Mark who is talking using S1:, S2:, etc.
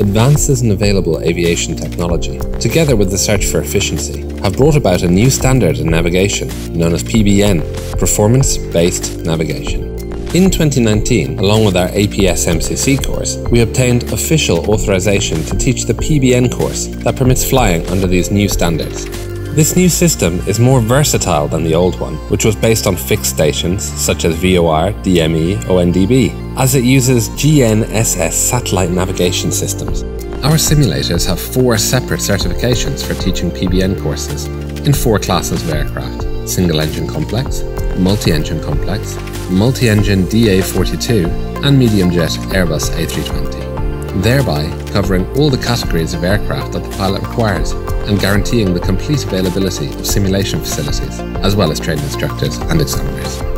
S1: advances in available aviation technology, together with the search for efficiency, have brought about a new standard in navigation known as PBN, Performance Based Navigation. In 2019, along with our APS MCC course, we obtained official authorization to teach the PBN course that permits flying under these new standards. This new system is more versatile than the old one, which was based on fixed stations such as VOR, DME, ONDB, as it uses GNSS satellite navigation systems. Our simulators have four separate certifications for teaching PBN courses in four classes of aircraft single engine complex, multi engine complex, multi engine DA 42, and medium jet Airbus A320, thereby covering all the categories of aircraft that the pilot requires and guaranteeing the complete availability of simulation facilities, as well as trained instructors and examiners.